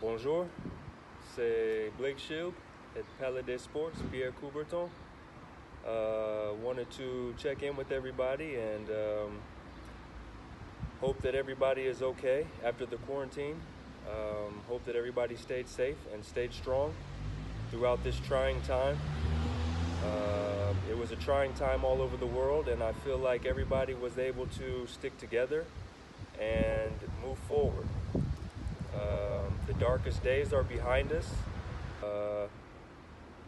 Bonjour, c'est Blake Schilb at Palais des Sports, Pierre Coubertin. Uh, wanted to check in with everybody and um, hope that everybody is okay after the quarantine. Um, hope that everybody stayed safe and stayed strong throughout this trying time. Uh, it was a trying time all over the world, and I feel like everybody was able to stick together and move forward. Darkest days are behind us. Uh,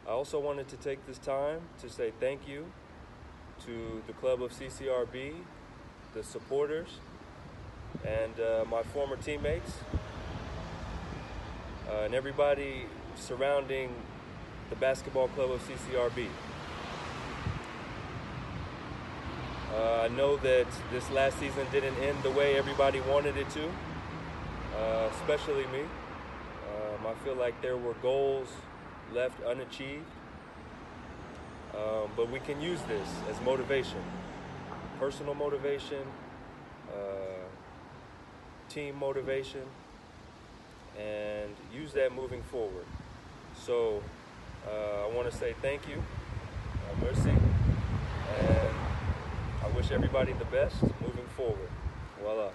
I also wanted to take this time to say thank you to the club of CCRB, the supporters, and uh, my former teammates, uh, and everybody surrounding the basketball club of CCRB. Uh, I know that this last season didn't end the way everybody wanted it to, uh, especially me. Um, I feel like there were goals left unachieved, um, but we can use this as motivation personal motivation, uh, team motivation, and use that moving forward. So uh, I want to say thank you, uh, Mercy, and I wish everybody the best moving forward. Voila.